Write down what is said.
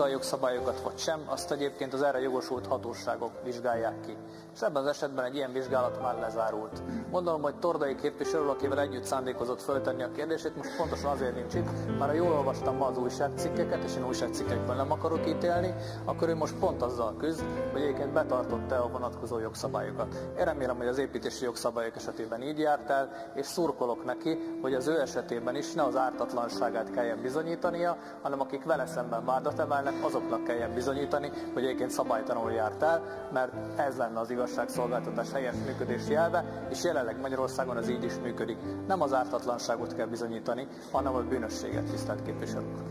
a jogszabályokat vagy sem, azt egyébként az erre jogosult hatóságok vizsgálják ki. És ebben az esetben egy ilyen vizsgálat már lezárult. Gondolom, hogy Tordai képviselő, akivel együtt szándékozott föltenni a kérdését, most pontosan azért nincs itt, mert ha jól olvastam ma az újságcikkeket, és én újságcikkekben nem akarok ítélni, akkor ő most pont azzal küzd, hogy egyébként betartotta a vonatkozó jogszabályokat. Én remélem, hogy az építési jogszabályok esetében így járt el, és szurkolok neki, hogy az ő esetében is ne az ártatlanságát kelljen bizonyítania, hanem akik vele szemben vádat emelnek, azoknak kelljen bizonyítani, hogy egyébként szabálytalanul járt el, mert ez lenne az igazságszolgáltatás helyes működési elve, és jelenleg Magyarországon az így is működik. Nem az ártatlanságot kell bizonyítani, hanem a bűnösséget, tisztelt képviselők.